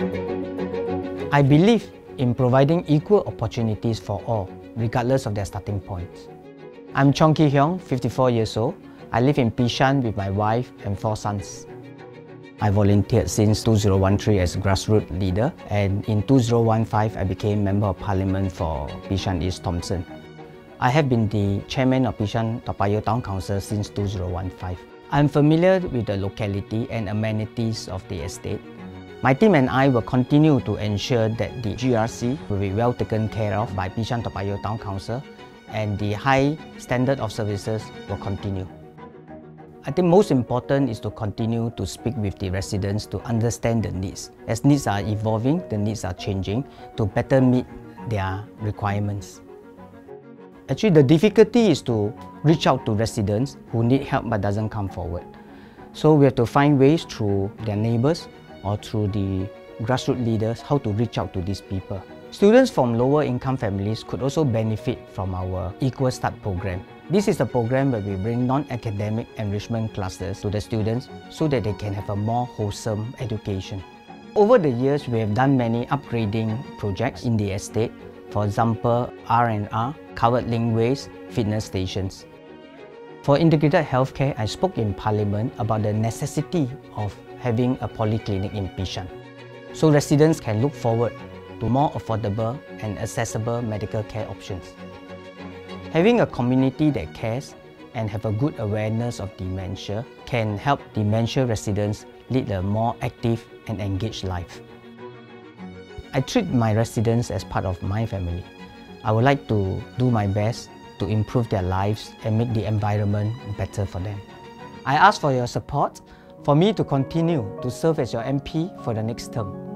I believe in providing equal opportunities for all, regardless of their starting points. I'm Chong Kee Hiong, 54 years old. I live in Bishan with my wife and four sons. I volunteered since 2013 as grassroots leader and in 2015 I became Member of Parliament for Bishan East Thomson. I have been the chairman of Bishan Toa Payoh Town Council since 2015. I'm familiar with the locality and amenities of the estate. My team and I will continue to ensure that the GRC will be well taken care of by Bishan Toa Payoh Town Council and the high standard of services will continue. I think most important is to continue to speak with the residents to understand the needs. As needs are evolving, the needs are changing to better meet their requirements. Actually, the difficulty is to reach out to residents who need help but doesn't come forward. So we have to find ways through their neighbors or through the grassroots leaders how to reach out to these people. Students from lower income families could also benefit from our Equal Start program. This is a program where we bring non-academic enrichment classes to the students so that they can have a more wholesome education. Over the years, we have done many upgrading projects in the estate. For example, R&R, covered linkways, fitness stations. For integrated healthcare, I spoke in Parliament about the necessity of having a polyclinic in Bishan. So residents can look forward to more affordable and accessible medical care options. Having a community that cares and have a good awareness of dementia can help dementia residents lead a more active and engaged life. I treat my residents as part of my family. I would like to do my best to improve their lives and make the environment better for them. I ask for your support for me to continue to serve as your MP for the next term.